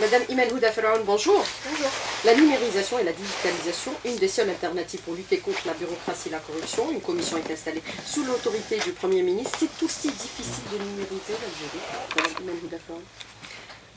Madame Imen Houda bonjour. Bonjour. La numérisation et la digitalisation, une des seules alternatives pour lutter contre la bureaucratie et la corruption. Une commission est installée sous l'autorité du Premier ministre. C'est aussi difficile de numériser l'Algérie. Madame Houda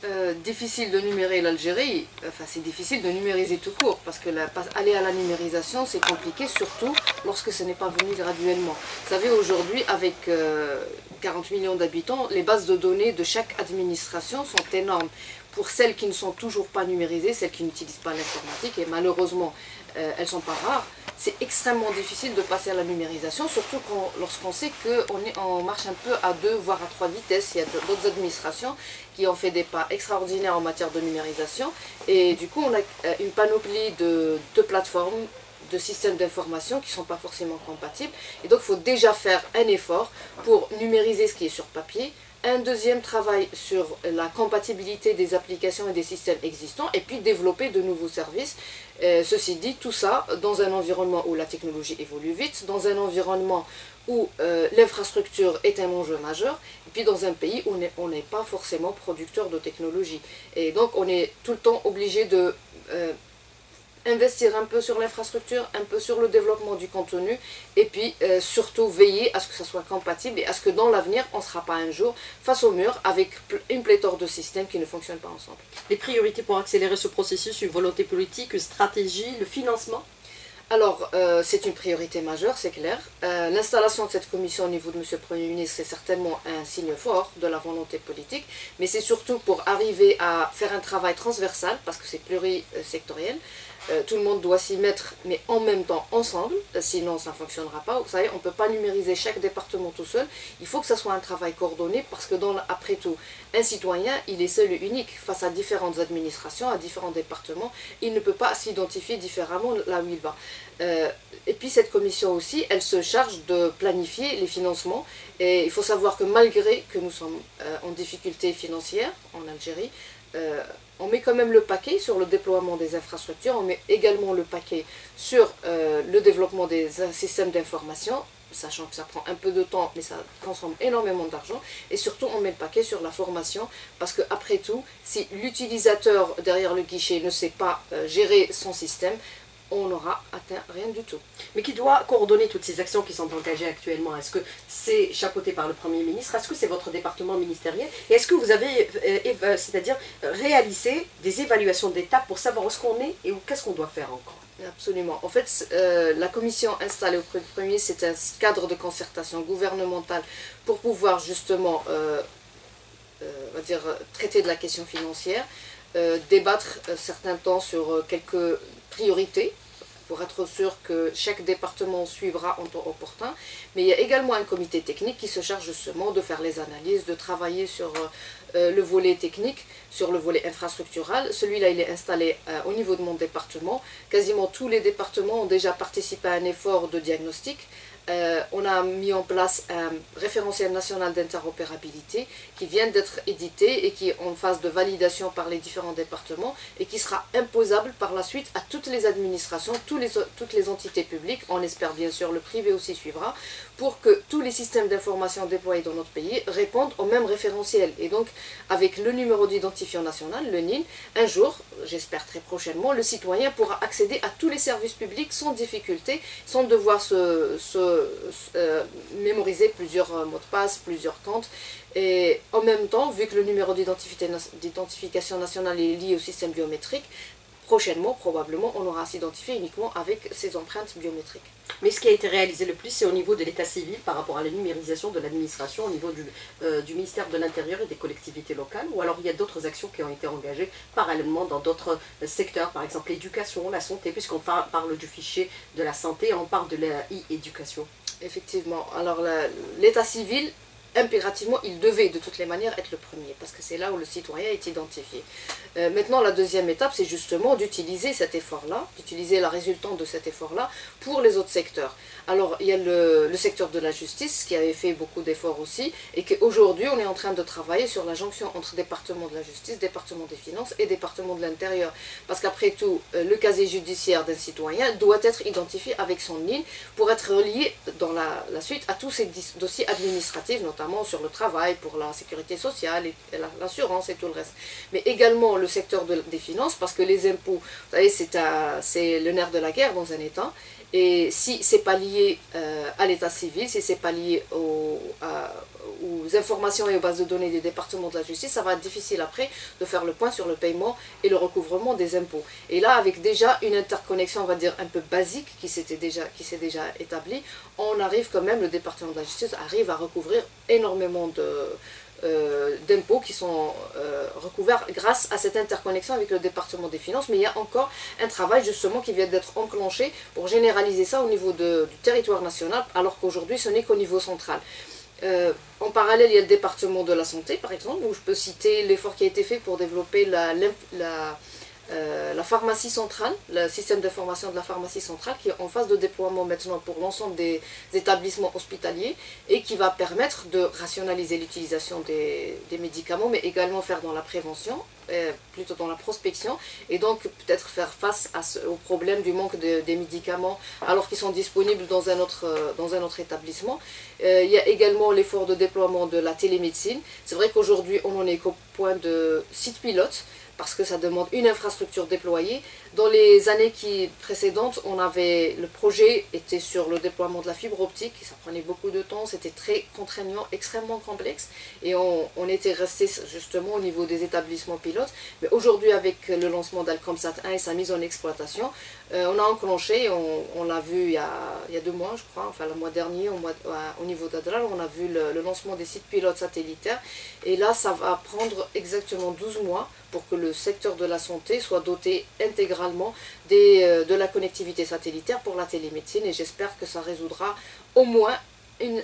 euh, difficile de numérer l'Algérie, enfin c'est difficile de numériser tout court, parce que aller à la numérisation c'est compliqué, surtout lorsque ce n'est pas venu graduellement. Vous savez, aujourd'hui, avec 40 euh, millions d'habitants, les bases de données de chaque administration sont énormes. Pour celles qui ne sont toujours pas numérisées, celles qui n'utilisent pas l'informatique, et malheureusement euh, elles ne sont pas rares, c'est extrêmement difficile de passer à la numérisation, surtout lorsqu'on sait qu'on on marche un peu à deux, voire à trois vitesses. Il y a d'autres administrations qui ont fait des pas extraordinaires en matière de numérisation. Et du coup, on a euh, une panoplie de, de plateformes, de systèmes d'information qui ne sont pas forcément compatibles. Et donc, il faut déjà faire un effort pour numériser ce qui est sur papier, un deuxième travail sur la compatibilité des applications et des systèmes existants, et puis développer de nouveaux services. Euh, ceci dit, tout ça dans un environnement où la technologie évolue vite, dans un environnement où euh, l'infrastructure est un enjeu majeur, et puis dans un pays où on n'est pas forcément producteur de technologie. Et donc on est tout le temps obligé de euh, investir un peu sur l'infrastructure, un peu sur le développement du contenu, et puis euh, surtout veiller à ce que ça soit compatible et à ce que dans l'avenir, on ne sera pas un jour face au mur avec une pléthore de systèmes qui ne fonctionnent pas ensemble. Les priorités pour accélérer ce processus, une volonté politique, une stratégie, le financement? Alors, euh, c'est une priorité majeure, c'est clair. Euh, l'installation de cette commission au niveau de M. le Premier ministre, c'est certainement un signe fort de la volonté politique, mais c'est surtout pour arriver à faire un travail transversal, parce que c'est plurisectoriel, euh, tout le monde doit s'y mettre, mais en même temps ensemble, euh, sinon ça ne fonctionnera pas. Vous savez, on ne peut pas numériser chaque département tout seul. Il faut que ça soit un travail coordonné parce que, après tout, un citoyen, il est seul et unique face à différentes administrations, à différents départements. Il ne peut pas s'identifier différemment là où il va. Euh, et puis cette commission aussi, elle se charge de planifier les financements. Et il faut savoir que malgré que nous sommes en difficulté financière en Algérie, on met quand même le paquet sur le déploiement des infrastructures, on met également le paquet sur euh, le développement des systèmes d'information, sachant que ça prend un peu de temps, mais ça consomme énormément d'argent, et surtout on met le paquet sur la formation, parce que après tout, si l'utilisateur derrière le guichet ne sait pas euh, gérer son système, on n'aura atteint rien du tout. Mais qui doit coordonner toutes ces actions qui sont engagées actuellement? Est-ce que c'est chapeauté par le Premier ministre? Est-ce que c'est votre département ministériel? Et est-ce que vous avez, euh, c'est-à-dire réalisé des évaluations d'étapes pour savoir où est-ce qu'on est et qu'est-ce qu'on doit faire encore? Absolument. En fait, euh, la commission installée auprès du Premier, c'est un cadre de concertation gouvernementale pour pouvoir justement, euh, dire, traiter de la question financière, débattre certains temps sur quelques priorité pour être sûr que chaque département suivra en temps opportun. Mais il y a également un comité technique qui se charge justement de faire les analyses, de travailler sur euh, le volet technique, sur le volet infrastructural. Celui-là, il est installé euh, au niveau de mon département. Quasiment tous les départements ont déjà participé à un effort de diagnostic. Euh, on a mis en place un référentiel national d'interopérabilité qui vient d'être édité et qui est en phase de validation par les différents départements et qui sera imposable par la suite à toutes les administrations, toutes les entités publiques, on espère bien sûr le privé aussi suivra, pour que tous les systèmes d'information déployés dans notre pays répondent au même référentiel. Et donc, avec le numéro d'identifiant national, le NIN, un jour, j'espère très prochainement, le citoyen pourra accéder à tous les services publics sans difficulté, sans devoir se, euh, mémoriser plusieurs euh, mots de passe, plusieurs comptes. Et en même temps, vu que le numéro d'identification nationale est lié au système biométrique, prochainement, probablement, on aura à s'identifier uniquement avec ces empreintes biométriques. Mais ce qui a été réalisé le plus, c'est au niveau de l'état civil par rapport à la numérisation de l'administration, au niveau du, euh, du ministère de l'Intérieur et des collectivités locales, ou alors il y a d'autres actions qui ont été engagées parallèlement dans d'autres euh, secteurs, par exemple l'éducation, la santé, puisqu'on parle du fichier de la santé, on parle de la e-éducation. Effectivement. Alors l'état civil impérativement, il devait de toutes les manières être le premier, parce que c'est là où le citoyen est identifié. Euh, maintenant, la deuxième étape, c'est justement d'utiliser cet effort-là, d'utiliser la résultante de cet effort-là pour les autres secteurs. Alors, il y a le, secteur de la justice, qui avait fait beaucoup d'efforts aussi, et qu'aujourd'hui, on est en train de travailler sur la jonction entre département de la justice, département des finances et département de l'intérieur. Parce qu'après tout, euh, le casier judiciaire d'un citoyen doit être identifié avec son ligne pour être relié dans la, suite à tous ces dossiers administratifs, notamment notamment sur le travail, pour la sécurité sociale, et l'assurance et tout le reste. Mais également le secteur des finances, parce que les impôts, vous savez, c'est le nerf de la guerre dans un État. Et si ce n'est pas lié euh, à l'état civil, si ce n'est pas lié aux, informations et aux bases de données des départements de la justice, ça va être difficile après de faire le point sur le paiement et le recouvrement des impôts. Et là, avec déjà une interconnexion, on va dire, un peu basique qui s'est déjà, déjà établie, on arrive quand même, le département de la justice arrive à recouvrir énormément de, euh, d'impôts qui sont euh, recouverts grâce à cette interconnexion avec le département des finances, mais il y a encore un travail justement qui vient d'être enclenché pour généraliser ça au niveau du territoire national, alors qu'aujourd'hui ce n'est qu'au niveau central. Euh, en parallèle, il y a le département de la santé, par exemple, où je peux citer l'effort qui a été fait pour développer la, la euh, la pharmacie centrale, le système de formation de la pharmacie centrale qui est en phase de déploiement maintenant pour l'ensemble des, établissements hospitaliers et qui va permettre de rationaliser l'utilisation des, médicaments mais également faire dans la prévention, euh, plutôt dans la prospection et donc peut-être faire face au problème du manque des médicaments alors qu'ils sont disponibles dans un autre, euh, dans un autre établissement. il y a également l'effort de déploiement de la télémédecine. C'est vrai qu'aujourd'hui on en est qu'au point de site pilote parce que ça demande une infrastructure déployée. Dans les années qui précédentes, on avait le projet était sur le déploiement de la fibre optique, ça prenait beaucoup de temps, c'était très contraignant, extrêmement complexe, et on, était resté justement au niveau des établissements pilotes. Mais aujourd'hui, avec le lancement d'Alcomsat 1 et sa mise en exploitation, euh, on a enclenché, on, l'a vu il y, a, il y, deux mois, je crois, enfin le mois dernier, au, niveau d'Adral, on a vu le lancement des sites pilotes satellitaires, et là, ça va prendre exactement 12 mois pour que le secteur de la santé soit doté intégralement euh, de la connectivité satellitaire pour la télémédecine et j'espère que ça résoudra au moins une,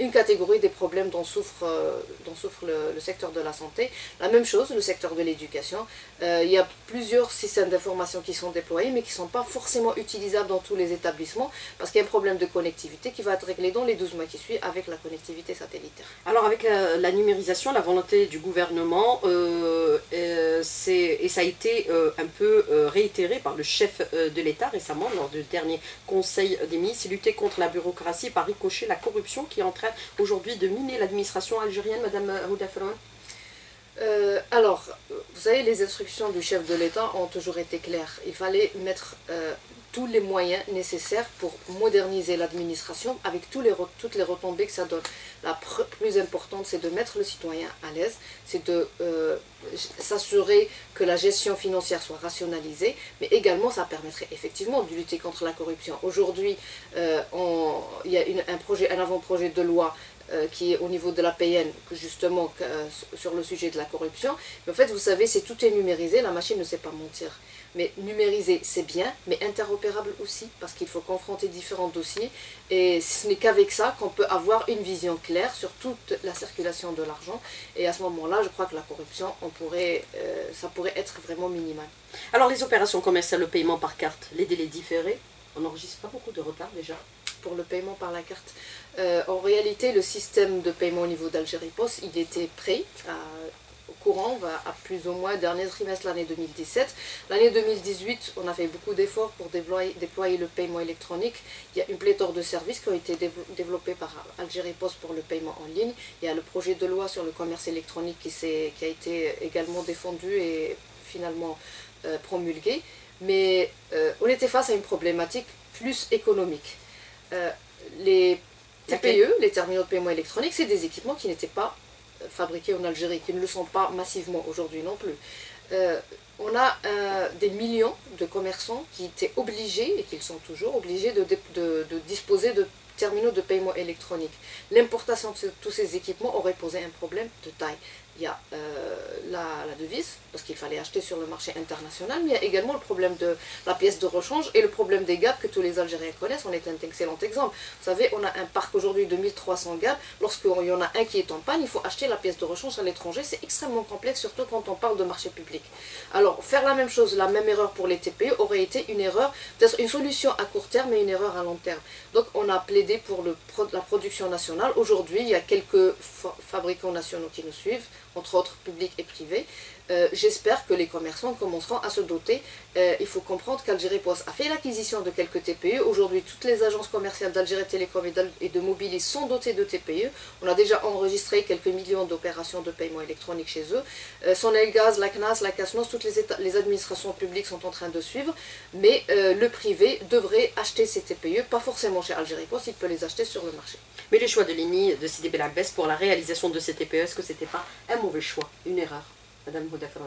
une catégorie des problèmes dont souffre, euh, dont souffre le, secteur de la santé. La même chose, le secteur de l'éducation. Euh, il y a plusieurs systèmes d'information qui sont déployés, mais qui ne sont pas forcément utilisables dans tous les établissements, parce qu'il y a un problème de connectivité qui va être réglé dans les 12 mois qui suivent avec la connectivité satellitaire. Alors avec la, numérisation, la volonté du gouvernement, et ça a été un peu réitéré par le chef de l'État récemment, lors du dernier Conseil des ministres, lutter contre la bureaucratie par ricocher la corruption qui entraîne aujourd'hui de miner l'administration algérienne, Madame Houda euh, alors, vous savez, les instructions du chef de l'État ont toujours été claires. Il fallait mettre euh, tous les moyens nécessaires pour moderniser l'administration avec tous les, toutes les retombées que ça donne. La plus importante, c'est de mettre le citoyen à l'aise, c'est de euh, s'assurer que la gestion financière soit rationalisée, mais également ça permettrait effectivement de lutter contre la corruption. Aujourd'hui, euh, il y a un, un avant-projet de loi euh, qui est au niveau de la PN, justement sur le sujet de la corruption. Mais en fait, vous savez, c'est tout est numérisé, la machine ne sait pas mentir. Mais numériser, c'est bien, mais interopérable aussi, parce qu'il faut confronter différents dossiers. Et ce n'est qu'avec ça qu'on peut avoir une vision claire sur toute la circulation de l'argent. Et à ce moment-là, je crois que la corruption, on pourrait, euh, ça pourrait être vraiment minimal. Alors les opérations commerciales, le paiement par carte, les délais différés, on n'enregistre pas beaucoup de retard déjà? Pour le paiement par la carte. Euh, en réalité, le système de paiement au niveau d'Algérie Post, il était prêt à courant va à plus ou moins dernier trimestre l'année 2017. L'année 2018, on a fait beaucoup d'efforts pour déployer, déployer, le paiement électronique. Il y a une pléthore de services qui ont été développés par Algérie Post pour le paiement en ligne. Il y a le projet de loi sur le commerce électronique qui, qui a été également défendu et finalement euh, promulgué. Mais euh, on était face à une problématique plus économique. Euh, les TPE, les terminaux de paiement électronique, c'est des équipements qui n'étaient pas fabriqués en Algérie, qui ne le sont pas massivement aujourd'hui non plus. Euh, on a euh, des millions de commerçants qui étaient obligés, et qui sont toujours obligés, de disposer de terminaux de paiement électronique. L'importation de tous ces équipements aurait posé un problème de taille il y a euh, la, devise, parce qu'il fallait acheter sur le marché international, mais il y a également le problème de la pièce de rechange et le problème des GAP que tous les Algériens connaissent. On est un excellent exemple. Vous savez, on a un parc aujourd'hui de 1300 GAP. Lorsqu'il y en a un qui est en panne, il faut acheter la pièce de rechange à l'étranger. C'est extrêmement complexe, surtout quand on parle de marché public. Alors, faire la même chose, la même erreur pour les TPE aurait été une erreur, peut-être une solution à court terme, mais une erreur à long terme. Donc, on a plaidé pour la production nationale. Aujourd'hui, il y a quelques fabricants nationaux qui nous suivent entre autres publics et privés. Euh, j'espère que les commerçants commenceront à se doter. Euh, il faut comprendre qu'Algérie Post a fait l'acquisition de quelques TPE. Aujourd'hui, toutes les agences commerciales d'Algérie Télécom et de Mobilis sont dotées de TPE. On a déjà enregistré quelques millions d'opérations de paiement électronique chez eux. Euh, Sonelgaz, la CNAS, la CASNOS, toutes les, administrations publiques sont en train de suivre. Mais le privé devrait acheter ces TPE, pas forcément chez Algérie Post, il peut les acheter sur le marché. Mais le choix de Lini de Sidi Belabès pour la réalisation de ces TPE, est-ce que ce n'était pas un mauvais choix, une erreur? Madame Houdafran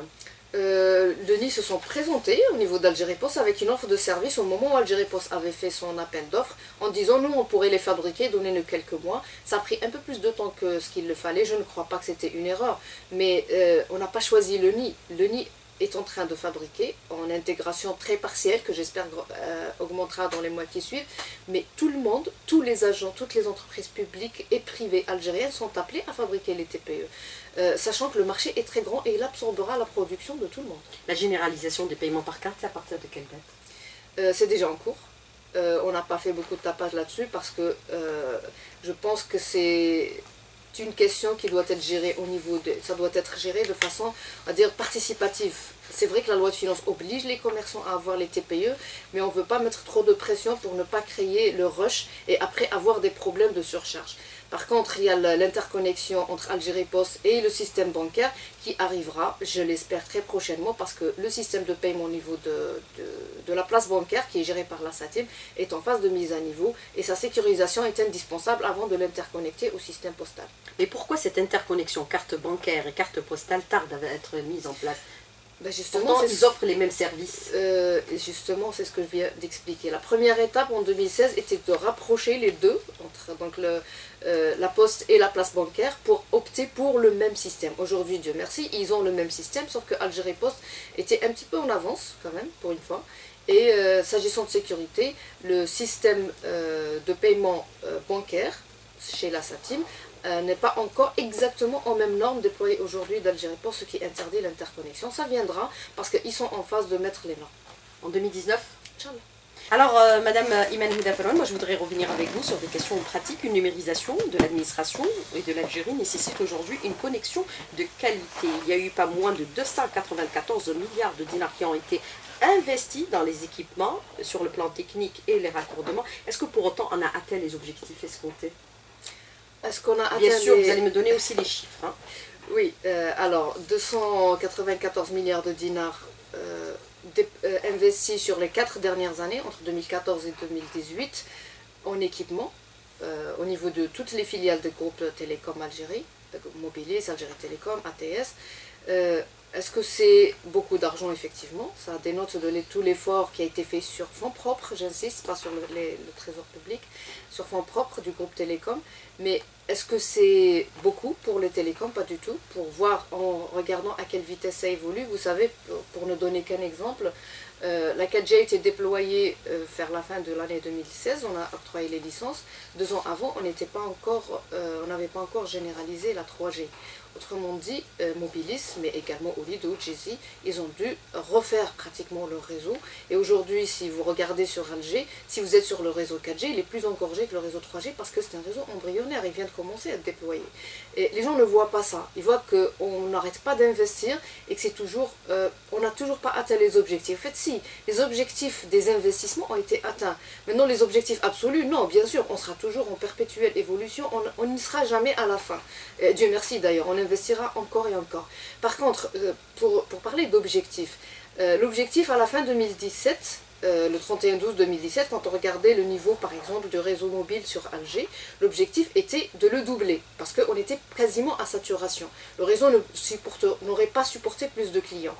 euh, Denis se sont présentés au niveau d'Algérie Post avec une offre de service au moment où Algérie Post avait fait son appel d'offres en disant nous on pourrait les fabriquer, donner nous quelques mois. Ça a pris un peu plus de temps que ce qu'il le fallait, je ne crois pas que c'était une erreur, mais euh, on n'a pas choisi le nid. Le nid est en train de fabriquer en intégration très partielle que j'espère euh, augmentera dans les mois qui suivent. Mais tout le monde, tous les agents, toutes les entreprises publiques et privées algériennes sont appelés à fabriquer les TPE. Euh, sachant que le marché est très grand et il absorbera la production de tout le monde. La généralisation des paiements par carte, c'est à partir de quelle date? Euh, C'est déjà en cours. on n'a pas fait beaucoup de tapage là-dessus parce que je pense que c'est une question qui doit être gérée au niveau de... Ça doit être géré de façon, à dire, participative. C'est vrai que la loi de finances oblige les commerçants à avoir les TPE, mais on ne veut pas mettre trop de pression pour ne pas créer le rush et après avoir des problèmes de surcharge. Par contre, il y a l'interconnexion entre Algérie Post et le système bancaire qui arrivera, je l'espère très prochainement, parce que le système de paiement au niveau de, de, la place bancaire, qui est géré par la SATIM, est en phase de mise à niveau et sa sécurisation est indispensable avant de l'interconnecter au système postal. Mais pourquoi cette interconnexion carte bancaire et carte postale tarde à être mise en place? Ben justement, ils offrent les mêmes services. Euh, justement, c'est ce que je viens d'expliquer. La première étape en 2016 était de rapprocher les deux, entre donc le, euh, la poste et la place bancaire, pour opter pour le même système. Aujourd'hui, Dieu merci, ils ont le même système, sauf que Algérie Post était un petit peu en avance, quand même, pour une fois. Et euh, s'agissant de sécurité, le système de paiement bancaire chez la SATIM euh, n'est pas encore exactement en même norme déployée aujourd'hui d'Algérie pour ce qui interdit l'interconnexion. Ça viendra parce qu'ils sont en phase de mettre les normes. En 2019 alors, euh, Madame Iman Houdafaron, moi je voudrais revenir avec vous sur des questions pratiques. Une numérisation de l'administration et de l'Algérie nécessite aujourd'hui une connexion de qualité. Il y a eu pas moins de 294 milliards de dinars qui ont été investis dans les équipements sur le plan technique et les raccordements. Est-ce que pour autant on a atteint les objectifs escomptés? Est-ce qu'on a Bien sûr, vous allez me donner aussi les chiffres. Hein. Oui, euh, alors 294 milliards de dinars euh, euh, investis sur les quatre dernières années, entre 2014 et 2018, en équipement, au niveau de toutes les filiales de groupe Télécom Algérie, Mobilis, Algérie Télécom, ATS. Est-ce que c'est beaucoup d'argent effectivement? Ça dénote tout l'effort qui a été fait sur fonds propres, j'insiste, pas sur le, trésor public, sur fonds propres du groupe Télécom. Mais est-ce que c'est beaucoup pour les télécoms Pas du tout. Pour voir en regardant à quelle vitesse ça évolue, vous savez, pour, ne donner qu'un exemple, euh, la 4G a été déployée euh, vers la fin de l'année 2016, on a octroyé les licences. Deux ans avant, on euh, on n'avait pas encore généralisé la 3G. Autrement dit, euh, Mobilis, mais également Olido, Jay-Z, ils ont dû refaire pratiquement leur réseau. Et aujourd'hui, si vous regardez sur Alger, si vous êtes sur le réseau 4G, il est plus engorgé que le réseau 3G parce que c'est un réseau embryonnaire, il vient de commencer à être déployé. Et les gens ne voient pas ça. Ils voient qu'on n'arrête pas d'investir et que c'est toujours, euh, on n'a toujours pas atteint les objectifs. En fait, si, les objectifs des investissements ont été atteints. Maintenant, les objectifs absolus, non, bien sûr, on sera toujours en perpétuelle évolution, on n'y sera jamais à la fin. Dieu merci d'ailleurs, on investira encore et encore. Par contre, euh, pour, parler d'objectifs, euh, l'objectif à la fin 2017, euh, le 31-12-2017, quand on regardait le niveau par exemple de réseau mobile sur Alger, l'objectif était de le doubler, parce qu'on était quasiment à saturation. Le réseau n'aurait pas supporté plus de clients.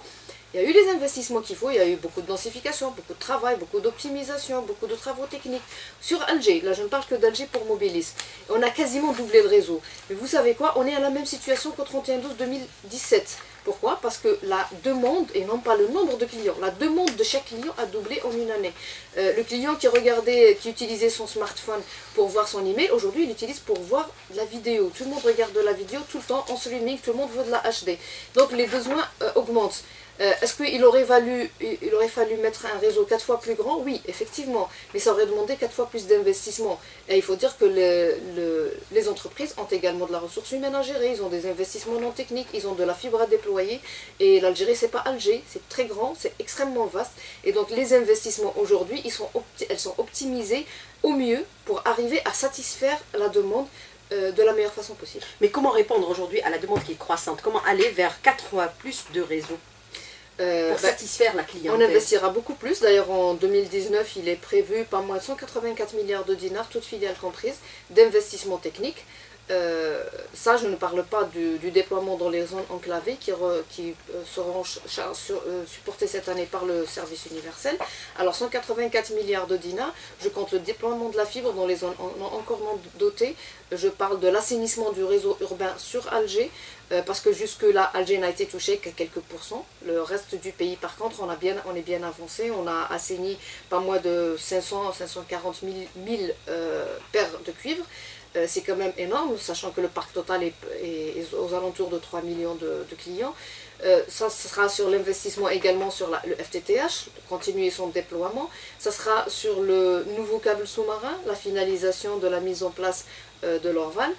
Il y a eu les investissements qu'il faut, il y a eu beaucoup de densification, beaucoup de travail, beaucoup d'optimisation, beaucoup de travaux techniques. Sur Alger, là je ne parle que d'Alger pour Mobilis, on a quasiment doublé le réseau. Mais vous savez quoi? On est à la même situation qu'au 31-12-2017. Pourquoi? Parce que la demande, et non pas le nombre de clients, la demande de chaque client a doublé en une année. Euh, le client qui regardait, qui utilisait son smartphone pour voir son email, aujourd'hui il l'utilise pour voir la vidéo. Tout le monde regarde de la vidéo tout le temps en streaming, tout le monde veut de la HD. Donc les besoins euh, augmentent. Euh, est-ce qu'il aurait, valu, il aurait fallu mettre un réseau quatre fois plus grand? Oui, effectivement, mais ça aurait demandé quatre fois plus d'investissement. Et il faut dire que les entreprises ont également de la ressource humaine à gérer, ils ont des investissements non techniques, ils ont de la fibre à déployer. Et l'Algérie, c'est pas Alger, c'est très grand, c'est extrêmement vaste. Et donc les investissements aujourd'hui, ils sont elles sont optimisés au mieux pour arriver à satisfaire la demande euh, de la meilleure façon possible. Mais comment répondre aujourd'hui à la demande qui est croissante? Comment aller vers quatre fois plus de réseaux euh, pour bah, satisfaire la clientèle? On investira beaucoup plus. D'ailleurs, en 2019, il est prévu pas moins de 184 milliards de dinars, toutes filiales comprises, d'investissements techniques. Euh, ça, je ne parle pas du, déploiement dans les zones enclavées qui, euh, seront supportées cette année par le service universel. Alors 184 milliards de dinars, je compte le déploiement de la fibre dans les zones encore non dotées. Je parle de l'assainissement du réseau urbain sur Alger, euh, parce que jusque-là, Alger n'a été touché qu'à quelques pourcents. Le reste du pays, par contre, on, a bien, on est bien avancé. On a assaini pas moins de 500 540 000, paires de cuivre. Euh, c'est quand même énorme, sachant que le parc total est, aux alentours de 3 millions de, clients. Euh, ça sera sur l'investissement également sur le FTTH, continuer son déploiement. Ça sera sur le nouveau câble sous-marin, la finalisation de la mise en place de l'Orval.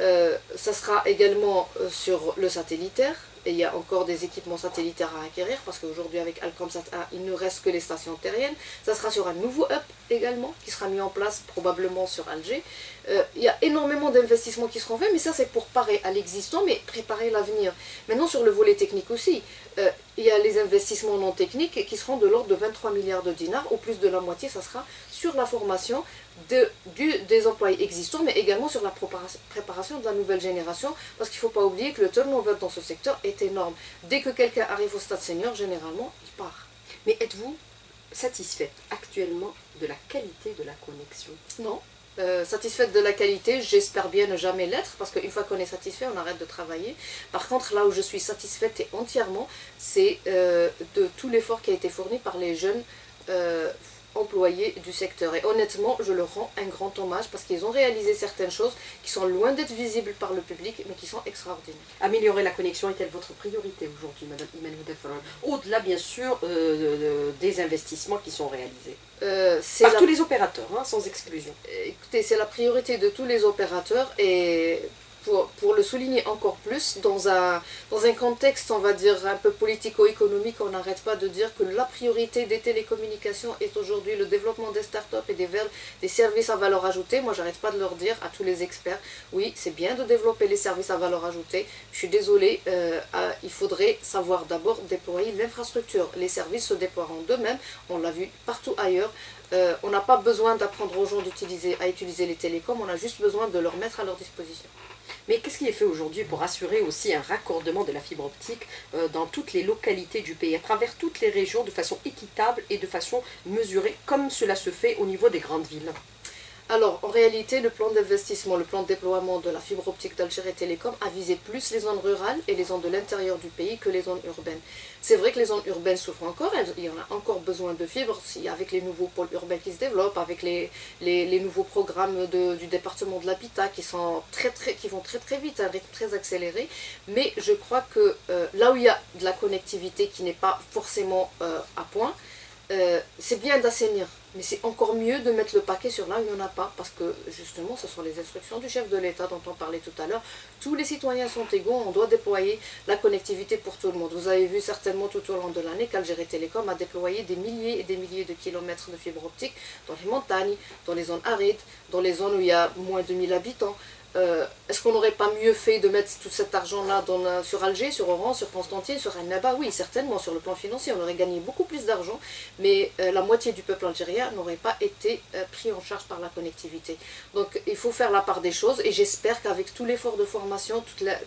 Euh, ça sera également euh, sur le satellitaire. Et il y a encore des équipements satellitaires à acquérir parce qu'aujourd'hui avec Alcomsat 1, il ne reste que les stations terriennes. Ça sera sur un nouveau hub également qui sera mis en place probablement sur Alger. Euh, il y a énormément d'investissements qui seront faits, mais ça c'est pour parer à l'existant, mais préparer l'avenir. Maintenant sur le volet technique aussi, il y a les investissements non techniques qui seront de l'ordre de 23 milliards de dinars, au plus de la moitié ça sera sur la formation de, des employés existants, mais également sur la préparation de la nouvelle génération, parce qu'il ne faut pas oublier que le turnover dans ce secteur est énorme. Dès que quelqu'un arrive au stade senior, généralement, il part. Mais êtes-vous satisfaite actuellement de la qualité de la connexion? Non. Euh, satisfaite de la qualité, j'espère bien ne jamais l'être, parce qu'une fois qu'on est satisfait, on arrête de travailler. Par contre, là où je suis satisfaite et entièrement, c'est euh, de tout l'effort qui a été fourni par les jeunes euh, employés du secteur. Et honnêtement, je leur rends un grand hommage parce qu'ils ont réalisé certaines choses qui sont loin d'être visibles par le public, mais qui sont extraordinaires. Améliorer la connexion est-elle votre priorité aujourd'hui, Madame Iman Au-delà, bien sûr, euh, des investissements qui sont réalisés euh, par tous les opérateurs, hein, sans exclusion. Écoutez, c'est la priorité de tous les opérateurs et pour, le souligner encore plus, dans un, dans un contexte, on va dire, un peu politico-économique, on n'arrête pas de dire que la priorité des télécommunications est aujourd'hui le développement des startups et des, des services à valeur ajoutée. Moi, j'arrête pas de leur dire à tous les experts, oui, c'est bien de développer les services à valeur ajoutée. Je suis désolée, euh, il faudrait savoir d'abord déployer l'infrastructure. Les services se déploieront d'eux-mêmes, on l'a vu partout ailleurs. Euh, on n'a pas besoin d'apprendre aux gens à utiliser les télécoms, on a juste besoin de leur mettre à leur disposition. Mais qu'est-ce qui est fait aujourd'hui pour assurer aussi un raccordement de la fibre optique euh, dans toutes les localités du pays, à travers toutes les régions, de façon équitable et de façon mesurée, comme cela se fait au niveau des grandes villes? Alors, en réalité, le plan d'investissement, le plan de déploiement de la fibre optique d'Algérie Télécom a visé plus les zones rurales et les zones de l'intérieur du pays que les zones urbaines. C'est vrai que les zones urbaines souffrent encore, il y en a encore besoin de fibre, avec les nouveaux pôles urbains qui se développent, avec les, nouveaux programmes du département de l'habitat qui, très, très, vont très très vite, à un rythme très accéléré. Mais je crois que euh, là où il y a de la connectivité qui n'est pas forcément euh, à point, euh, c'est bien d'assainir, mais c'est encore mieux de mettre le paquet sur là où il n'y en a pas, parce que justement, ce sont les instructions du chef de l'État dont on parlait tout à l'heure. Tous les citoyens sont égaux, on doit déployer la connectivité pour tout le monde. Vous avez vu certainement tout au long de l'année qu'Algérie Télécom a déployé des milliers et des milliers de kilomètres de fibre optique dans les montagnes, dans les zones arides, dans les zones où il y a moins de 1000 habitants. Euh, est-ce qu'on n'aurait pas mieux fait de mettre tout cet argent-là sur Alger, sur Oran, sur Constantine, sur Annaba Oui, certainement, sur le plan financier, on aurait gagné beaucoup plus d'argent, mais euh, la moitié du peuple algérien n'aurait pas été euh, pris en charge par la connectivité. Donc il faut faire la part des choses, et j'espère qu'avec tout l'effort de formation,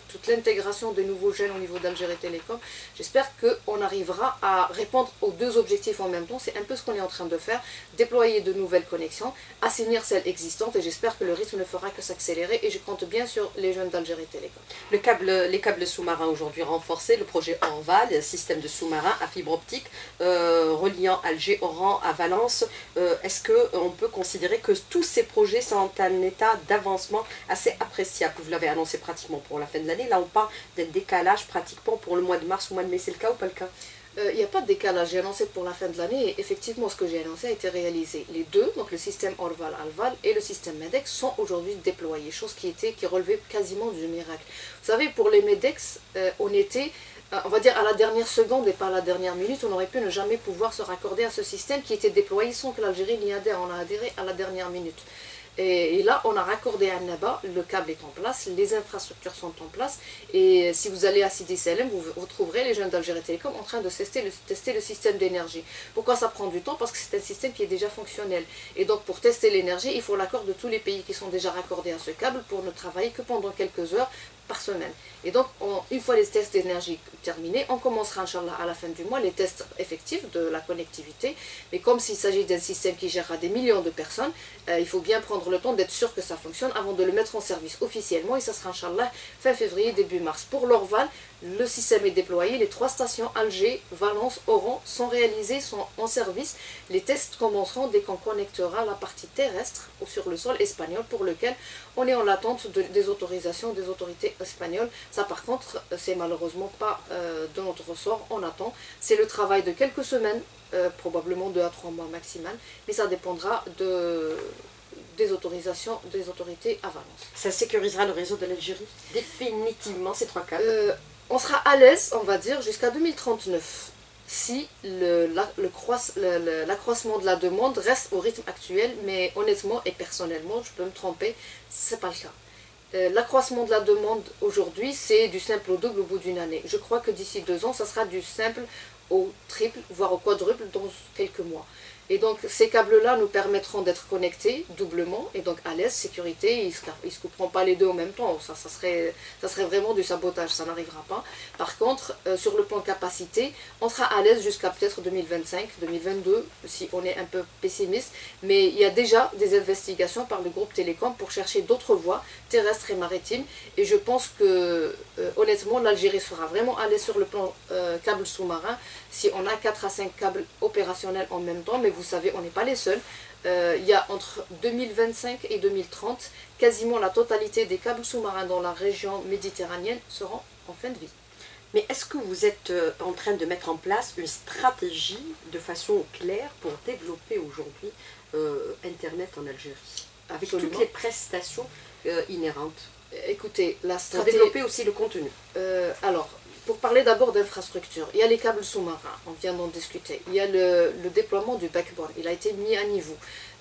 toute l'intégration des nouveaux jeunes au niveau d'Algérie Télécom, j'espère qu'on arrivera à répondre aux deux objectifs en même temps. C'est un peu ce qu'on est en train de faire, déployer de nouvelles connexions, assainir celles existantes, et j'espère que le rythme ne fera que s'accélérer. je compte bien sur les jeunes d'Algérie Télécom. Les câbles sous-marins aujourd'hui renforcés, le projet Orval, système de sous-marins à fibre optique euh, reliant Alger, Oran à Valence, euh, est-ce qu'on peut considérer que tous ces projets sont en état d'avancement assez appréciable? Vous l'avez annoncé pratiquement pour la fin de l'année, là on parle d'un décalage pratiquement pour le mois de mars ou mois de mai, c'est le cas ou pas le cas? Il euh, n'y a pas de décalage. J'ai annoncé pour la fin de l'année et effectivement ce que j'ai annoncé a été réalisé. Les deux, donc le système Orval-Alval et le système MEDEX, sont aujourd'hui déployés, chose qui, était, qui relevait quasiment du miracle. Vous savez, pour les MEDEX, euh, on était, euh, on va dire à la dernière seconde et pas à la dernière minute, on aurait pu ne jamais pouvoir se raccorder à ce système qui était déployé sans que l'Algérie n'y adhère. On a adhéré à la dernière minute. Et, là, on a raccordé à Naba, le câble est en place, les infrastructures sont en place. Et si vous allez à Sidi Salem, vous, trouverez les jeunes d'Algérie Télécom en train de tester le système d'énergie. Pourquoi ça prend du temps? Parce que c'est un système qui est déjà fonctionnel. Et donc, pour tester l'énergie, il faut l'accord de tous les pays qui sont déjà raccordés à ce câble pour ne travailler que pendant quelques heures par semaine. Et donc, une fois les tests d'énergie terminés, on commencera, Inch'Allah, à la fin du mois, les tests effectifs de la connectivité. Mais comme s'il s'agit d'un système qui gérera des millions de personnes, euh, il faut bien prendre le temps d'être sûr que ça fonctionne avant de le mettre en service officiellement. Et ça sera, Inch'Allah, fin février, début mars. Pour l'Orval, le système est déployé. Les trois stations Alger, Valence, Oran sont réalisées, sont en service. Les tests commenceront dès qu'on connectera la partie terrestre ou sur le sol espagnol pour lequel on est en attente des autorisations des autorités espagnoles. Ça par contre, c'est malheureusement pas euh, de notre ressort, on attend. C'est le travail de quelques semaines, euh, probablement deux à trois mois maximal, mais ça dépendra de, des autorisations des autorités à Valence. Ça sécurisera le réseau de l'Algérie? Définitivement, ces trois cas. Euh, on sera à l'aise, on va dire, jusqu'à 2039 si l'accroissement de la demande reste au rythme actuel, mais honnêtement et personnellement, je peux me tromper, c'est pas le cas. Euh, l'accroissement de la demande aujourd'hui, c'est du simple au double au bout d'une année. Je crois que d'ici deux ans, ça sera du simple au triple, voire au quadruple dans quelques mois. Et donc ces câbles-là nous permettront d'être connectés doublement. Et donc à l'aise, sécurité, ils ne se, couperont pas les deux en même temps, ça, serait vraiment du sabotage, ça n'arrivera pas. Par contre, euh, sur le plan capacité, on sera à l'aise jusqu'à peut-être 2025, 2022, si on est un peu pessimiste, mais il y a déjà des investigations par le groupe Télécom pour chercher d'autres voies terrestres et maritimes et je pense que euh, honnêtement l'Algérie sera vraiment l'aise sur le plan euh, câble sous-marin si on a 4 à 5 câbles opérationnels en même temps, mais vous savez, on n'est pas les seuls. Euh, il y a entre 2025 et 2030, quasiment la totalité des câbles sous-marins dans la région méditerranéenne seront en fin de vie. Mais est-ce que vous êtes en train de mettre en place une stratégie de façon claire pour développer aujourd'hui euh, Internet en Algérie? Avec toutes les prestations inhérentes Écoutez, la stratégie... Développer aussi le contenu. alors, pour parler d'abord d'infrastructure, il y a les câbles sous-marins, on vient d'en discuter. Il y a le, le, déploiement du backbone, il a été mis à niveau.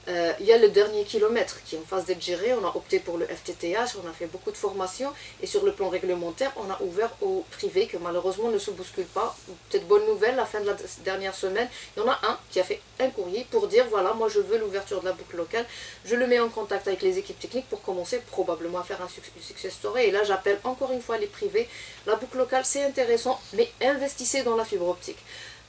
Euh, il y a le dernier kilomètre qui est en phase d'être géré. On a opté pour le FTTH, on a fait beaucoup de formations. Et sur le plan réglementaire, on a ouvert au privé que malheureusement ne se bouscule pas. Peut-être bonne nouvelle, la fin de la dernière semaine, il y en a un qui a fait un courrier pour dire voilà, moi je veux l'ouverture de la boucle locale. Je le mets en contact avec les équipes techniques pour commencer probablement à faire un success story. Et là, j'appelle encore une fois les privés. La boucle locale, c'est intéressant, mais investissez dans la fibre optique.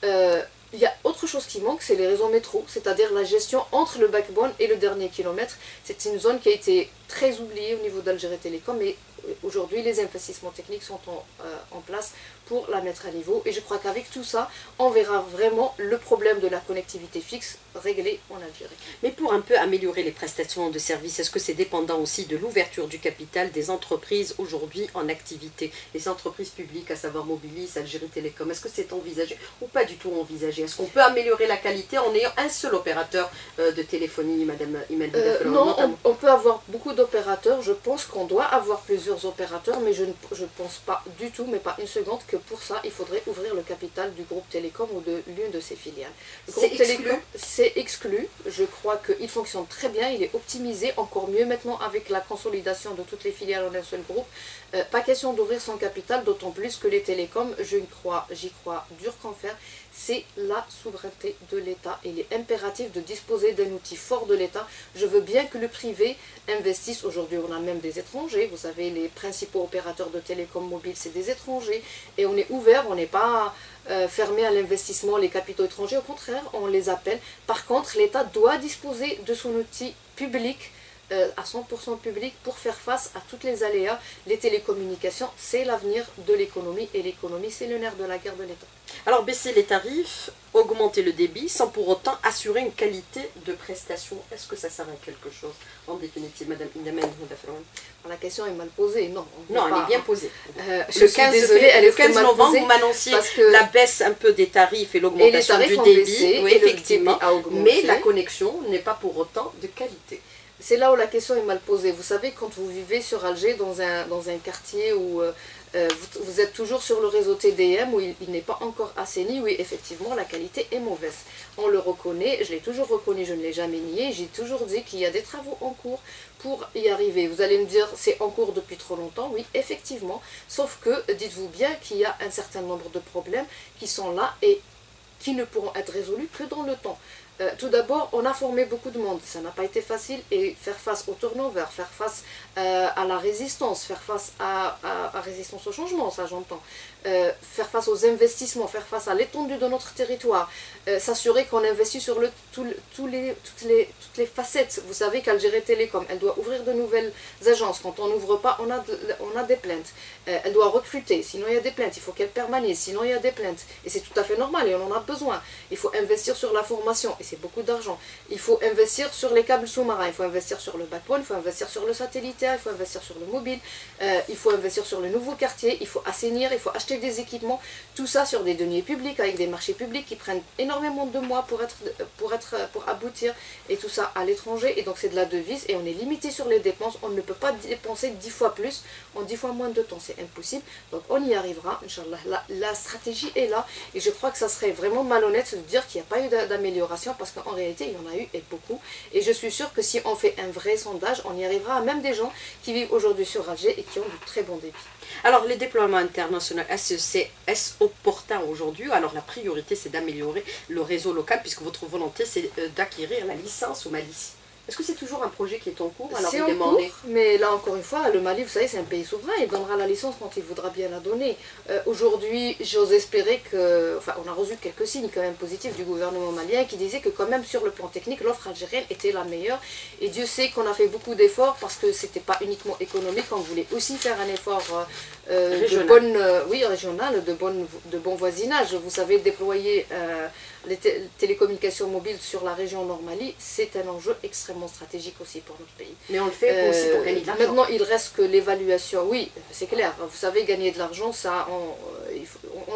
Euh, il y a autre chose qui manque, c'est les réseaux métro, c'est-à-dire la gestion entre le backbone et le dernier kilomètre. C'est une zone qui a été très oubliée au niveau d'Algérie Télécom, mais aujourd'hui les investissements techniques sont en, euh, en place pour la mettre à niveau. Et je crois qu'avec tout ça, on verra vraiment le problème de la connectivité fixe réglé en Algérie. Mais pour un peu améliorer les prestations de services, est-ce que c'est dépendant aussi de l'ouverture du capital des entreprises aujourd'hui en activité? Les entreprises publiques, à savoir Mobilis, Algérie Télécom, est-ce que c'est envisagé ou pas du tout envisagé? Est-ce qu'on peut améliorer la qualité en ayant un seul opérateur euh, de téléphonie, Madame Imen euh, Non, on, peut avoir beaucoup d'opérateurs. Je pense qu'on doit avoir plusieurs opérateurs, mais je ne je pense pas du tout, mais pas une seconde, que pour ça, il faudrait ouvrir le capital du groupe Télécom ou de l'une de ses filiales. Le groupe Télécom, c'est exclu. Je crois qu'il fonctionne très bien, il est optimisé, encore mieux maintenant avec la consolidation de toutes les filiales en un seul groupe. Euh, pas question d'ouvrir son capital, d'autant plus que les télécoms, j'y crois, crois dur qu'en faire, c'est la souveraineté de l'État. Il est impératif de disposer d'un outil fort de l'État. Je veux bien que le privé investisse. Aujourd'hui, on a même des étrangers. Vous savez, les principaux opérateurs de télécom mobile, c'est des étrangers. Et on est ouvert, on n'est pas euh, fermé à l'investissement, les capitaux étrangers. Au contraire, on les appelle. Par contre, l'État doit disposer de son outil public euh, à 100% public pour faire face à toutes les aléas. Les télécommunications, c'est l'avenir de l'économie et l'économie, c'est le nerf de la guerre de l'État. Alors baisser les tarifs, augmenter le débit sans pour autant assurer une qualité de prestation, est-ce que ça sert à quelque chose en définitive, Madame Indamen La question est mal posée, non. Non, elle est bien posée. Euh, le 15, elle le 15 novembre, vous m'annonciez la baisse un peu des tarifs et l'augmentation du débit, oui, effectivement, mais la connexion n'est pas pour autant de qualité c'est là où la question est mal posée. Vous savez, quand vous vivez sur Alger, dans un, dans un quartier où euh, euh, vous, êtes toujours sur le réseau TDM, où il, n'est pas encore assaini, oui, effectivement, la qualité est mauvaise. On le reconnaît, je l'ai toujours reconnu, je ne l'ai jamais nié, j'ai toujours dit qu'il y a des travaux en cours pour y arriver. Vous allez me dire, c'est en cours depuis trop longtemps, oui, effectivement, sauf que, dites-vous bien qu'il y a un certain nombre de problèmes qui sont là et qui ne pourront être résolus que dans le temps. Euh, tout d'abord, on a formé beaucoup de monde. Ça n'a pas été facile. Et faire face au turnover, faire face euh, à la résistance, faire face à, à, résistance au changement, ça j'entends. Euh, faire face aux investissements, faire face à l'étendue de notre territoire, s'assurer qu'on investit sur le, les, toutes, les, toutes les facettes. Vous savez qu'Algérie Télécom, elle doit ouvrir de nouvelles agences. Quand on n'ouvre pas, on a, on a des plaintes. elle doit recruter, sinon il y a des plaintes. Il faut qu'elle permanisse, sinon il y a des plaintes. Et c'est tout à fait normal et on en a besoin. Il faut investir sur la formation c'est beaucoup d'argent. Il faut investir sur les câbles sous-marins, il faut investir sur le backbone, il faut investir sur le satellitaire, il faut investir sur le mobile, euh, il faut investir sur le nouveau quartier, il faut assainir, il faut acheter des équipements, tout ça sur des deniers publics, avec des marchés publics qui prennent énormément de mois pour, être, pour, être, pour aboutir, et tout ça à l'étranger, et donc c'est de la devise, et on est limité sur les dépenses, on ne peut pas dépenser dix fois plus en dix fois moins de temps, c'est impossible, donc on y arrivera. La, stratégie est là, et je crois que ça serait vraiment malhonnête de dire qu'il n'y a pas eu d'amélioration parce qu'en réalité, il y en a eu et beaucoup. Et je suis sûre que si on fait un vrai sondage, on y arrivera à même des gens qui vivent aujourd'hui sur Alger et qui ont du très bon débit. Alors, les déploiements internationaux, est-ce opportun aujourd'hui Alors, la priorité, c'est d'améliorer le réseau local, puisque votre volonté, c'est euh, d'acquérir la licence au Mali? Est-ce que c'est toujours un projet qui est en cours? C'est en cours, mais là encore une fois, le Mali, vous savez, c'est un pays souverain, il donnera la licence quand il voudra bien la donner. Euh, aujourd'hui, j'ose espérer que, enfin, on a reçu quelques signes quand même positifs du gouvernement malien qui disait que quand même sur le plan technique, l'offre algérienne était la meilleure. Et Dieu sait qu'on a fait beaucoup d'efforts parce que c'était pas uniquement économique, on voulait aussi faire un effort euh, euh, de bonne, oui, régional, de, bonne, de bon voisinage. Vous savez, déployer les télécommunications mobiles sur la région Nord-Mali, c'est un enjeu extrêmement stratégique aussi pour notre pays. Mais on le fait aussi pour gagner de l'argent. Maintenant, il reste que l'évaluation. Oui, c'est clair. Vous savez, gagner de l'argent, ça, on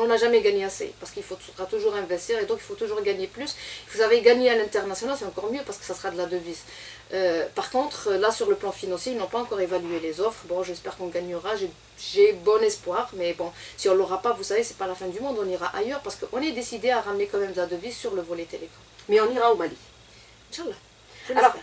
n'a jamais gagné assez. Parce qu'il faudra toujours investir et donc il faut toujours gagner plus. Vous savez, gagner à l'international, c'est encore mieux parce que ça sera de la devise. Euh, par contre, là, sur le plan financier, ils n'ont pas encore évalué les offres. Bon, j'espère qu'on gagnera. J'ai bon espoir. Mais bon, si on ne l'aura pas, vous savez, c'est pas la fin du monde. On ira ailleurs parce qu'on est décidé à ramener quand même de la devise sur le volet télécom. Mais on ira au Mali. Inch'Allah. Alors,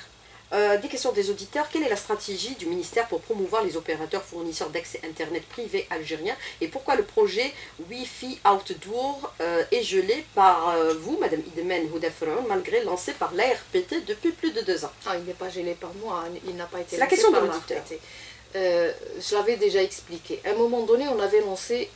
euh, des questions des auditeurs. Quelle est la stratégie du ministère pour promouvoir les opérateurs fournisseurs d'accès Internet privé algériens Et pourquoi le projet Wi-Fi Outdoor euh, est gelé par euh, vous, Madame Idemen Houdafron, malgré lancé par l'ARPT depuis plus de deux ans? Ah, Il n'est pas gelé par moi, hein. il n'a pas été C'est la question de l'auditeur. Je l'avais déjà expliqué. À un moment donné, on avait lancé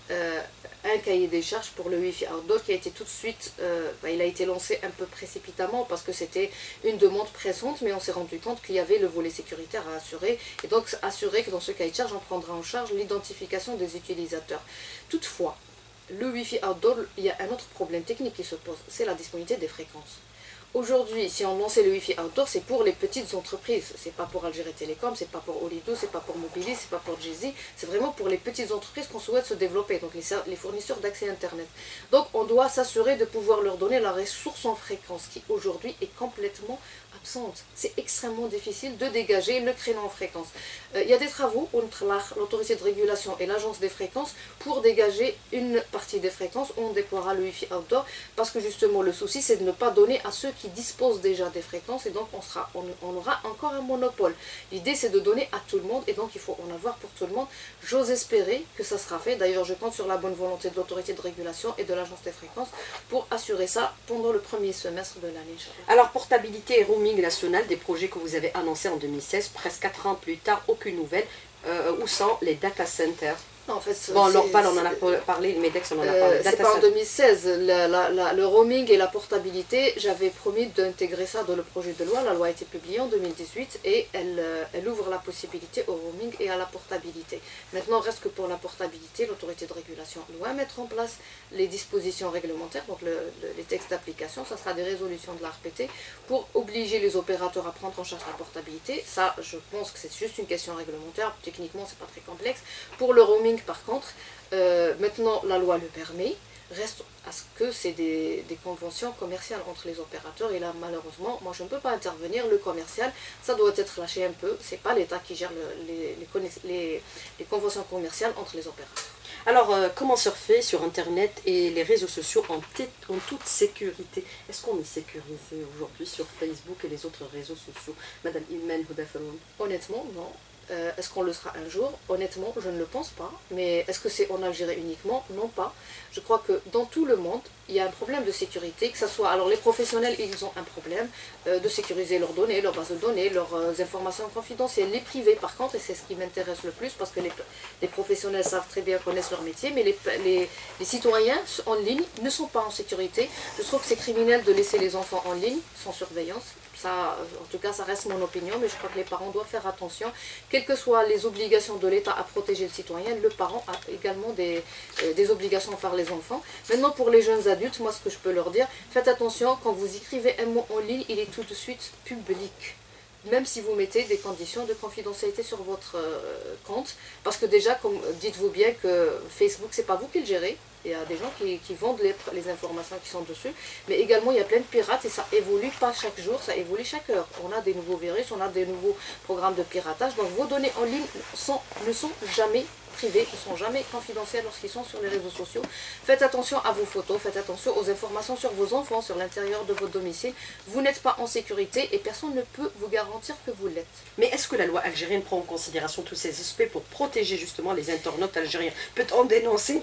un cahier des charges pour le Wi-Fi Outdoor qui a été tout de suite, euh, il a été lancé un peu précipitamment parce que c'était une demande pressante, mais on s'est rendu compte qu'il y avait le volet sécuritaire à assurer, et donc assurer que dans ce cahier de charge, on prendra en charge l'identification des utilisateurs. Toutefois, le Wi-Fi Outdoor, il y a un autre problème technique qui se pose, c'est la disponibilité des fréquences. Aujourd'hui, si on lançait le Wi-Fi outdoor, c'est pour les petites entreprises. C'est pas pour Algérie Télécom, c'est pas pour Olido, c'est pas pour Mobilis, c'est pas pour Jay-Z. C'est vraiment pour les petites entreprises qu'on souhaite se développer, donc les, fournisseurs d'accès Internet. Donc on doit s'assurer de pouvoir leur donner la ressource en fréquence qui aujourd'hui est complètement C'est extrêmement difficile de dégager le créneau en fréquence. Euh, il y a des travaux entre l'autorité de régulation et l'agence des fréquences pour dégager une partie des fréquences on déploiera le Wi-Fi outdoor parce que justement le souci c'est de ne pas donner à ceux qui disposent déjà des fréquences et donc on, sera, on, aura encore un monopole. L'idée c'est de donner à tout le monde et donc il faut en avoir pour tout le monde. J'ose espérer que ça sera fait. D'ailleurs je compte sur la bonne volonté de l'autorité de régulation et de l'agence des fréquences pour assurer ça pendant le premier semestre de l'année. Alors portabilité et roaming des projets que vous avez annoncés en 2016, presque 4 ans plus tard, aucune nouvelle. Euh, où les data centers En fait, Bon, on en a parlé, le MEDEX, on en a Euh, parlé. c'est pas en center. 2016. La- la- la- le roaming et la portabilité, j'avais promis d'intégrer ça dans le projet de loi. La loi a été publiée en 2018 et elle, euh, elle ouvre la possibilité au roaming et à la portabilité. Maintenant, reste que pour la portabilité, l'autorité de régulation doit mettre en place les dispositions réglementaires, donc le- le- les textes d'application. Ça sera des résolutions de l'ARPT pour obliger les opérateurs à prendre en charge la portabilité. Ça, je pense que c'est juste une question réglementaire. Techniquement, c'est pas très complexe. Pour le roaming, par contre, euh, maintenant la loi le permet. Reste à ce que c'est des, des conventions commerciales entre les opérateurs. Et là, malheureusement, moi je ne peux pas intervenir. Le commercial, ça doit être lâché un peu. C'est pas l'État qui gère le- les, conventions commerciales entre les opérateurs. Alors, euh, comment surfer sur Internet et les réseaux sociaux en, toute sécurité? Est-ce qu'on est sécurisé aujourd'hui sur Facebook et les autres réseaux sociaux? Madame Imen Houdafeloun Honnêtement, non. Euh, est-ce qu'on le sera un jour? Honnêtement, je ne le pense pas. Mais est-ce que c'est en Algérie uniquement? Non pas. Je crois que dans tout le monde, il y a un problème de sécurité, que ce soit... Alors les professionnels, ils ont un problème euh, de sécuriser leurs données, leurs bases de données, leurs euh, informations confidentielles. Les privés, par contre, et c'est ce qui m'intéresse le plus, parce que les, professionnels savent très bien, connaissent leur métier, mais les, citoyens en ligne ne sont pas en sécurité. Je trouve que c'est criminel de laisser les enfants en ligne sans surveillance. Ça, euh, en tout cas, ça reste mon opinion, mais je crois que les parents doivent faire attention. Quelles que soient les obligations de l'État à protéger le citoyen, le parent a également des, des obligations envers les enfants. Maintenant, pour les jeunes adultes, moi, ce que je peux leur dire, faites attention, quand vous écrivez un mot en ligne, il est tout de suite public même si vous mettez des conditions de confidentialité sur votre euh, compte. Parce que déjà, comme dites-vous bien que Facebook, c'est pas vous qui le gérez. Il y a des gens qui, qui vendent les, les informations qui sont dessus. Mais également, il y a plein de pirates et ça évolue pas chaque jour, ça évolue chaque heure. On a des nouveaux virus, on a des nouveaux programmes de piratage. Donc vos données en ligne sont, ne sont jamais privés, ne sont jamais confidentiels lorsqu'ils sont sur les réseaux sociaux. Faites attention à vos photos, faites attention aux informations sur vos enfants, sur l'intérieur de votre domicile. Vous n'êtes pas en sécurité et personne ne peut vous garantir que vous l'êtes. Mais est-ce que la loi algérienne prend en considération tous ces aspects pour protéger justement les internautes algériens? Peut-on dénoncer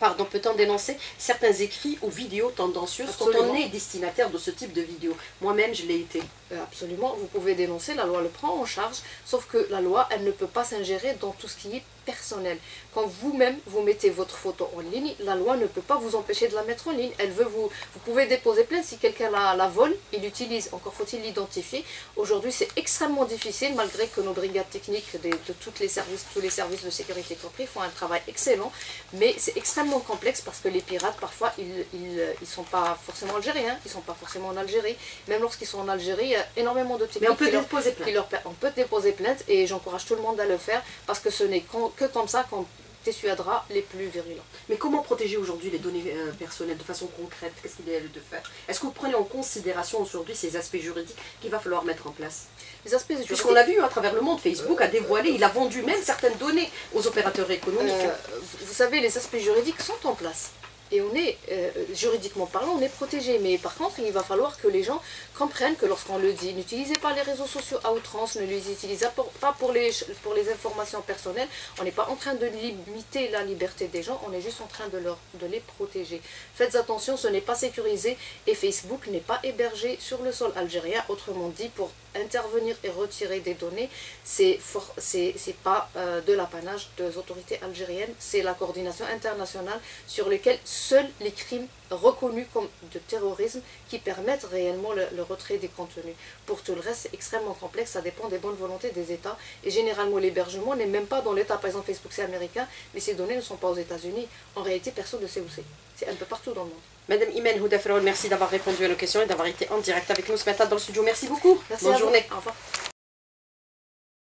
Pardon, peut-on dénoncer certains écrits ou vidéos tendancieuses quand on est destinataire de ce type de vidéos? Moi-même, je l'ai été. Euh, Absolument, vous pouvez dénoncer, la loi le prend en charge, sauf que la loi, elle ne peut pas s'ingérer dans tout ce qui est personnel. Quand vous-même, vous mettez votre photo en ligne, la loi ne peut pas vous empêcher de la mettre en ligne. Elle veut vous, vous pouvez déposer plainte si quelqu'un la, vole, il l'utilise, encore faut-il l'identifier. Aujourd'hui, c'est extrêmement difficile, malgré que nos brigades techniques de, de les services, tous les services de sécurité compris font un travail excellent, mais c'est extrêmement complexe parce que les pirates, parfois, ils ne sont pas forcément algériens, ils sont pas forcément en Algérie. Même lorsqu'ils sont en Algérie, y a énormément de techniques Mais on peut leur- déposer plainte. leur per- on peut déposer plainte et j'encourage tout le monde à le faire parce que ce n'est que comme ça qu'on dissuadera les plus virulents. Mais comment protéger aujourd'hui les données euh, personnelles de façon concrète? Qu'est-ce qu'il y a de faire? Est-ce que vous prenez en considération aujourd'hui ces aspects juridiques qu'il va falloir mettre en place? Les aspects Puisqu'on juridiques, l'a vu à travers le monde, Facebook a dévoilé, il a vendu même certaines données aux opérateurs économiques. euh, vous savez, les aspects juridiques sont en place. Et on est, euh, juridiquement parlant, on est protégé. Mais par contre, il va falloir que les gens comprennent que lorsqu'on le dit, n'utilisez pas les réseaux sociaux à outrance, ne les utilisez pas pour les, informations personnelles. On n'est pas en train de limiter la liberté des gens, on est juste en train de les protéger. Faites attention, ce n'est pas sécurisé et Facebook n'est pas hébergé sur le sol algérien. Autrement dit, pour intervenir et retirer des données, c'est pas euh, de l'apanage des autorités algériennes, c'est la coordination internationale sur lesquelles seuls les crimes reconnus comme de terrorisme qui permettent réellement le, le retrait des contenus. Pour tout le reste, c'est extrêmement complexe, ça dépend des bonnes volontés des États. Et généralement, l'hébergement n'est même pas dans l'État. Par exemple, Facebook, c'est américain, mais ces données ne sont pas aux États-Unis. En réalité, personne ne sait où c'est. C'est un peu partout dans le monde. Madame Imen Houdaferol, merci d'avoir répondu à nos questions et d'avoir été en direct avec nous ce matin dans le studio. Merci beaucoup. Merci Bonne vous. journée. Au revoir.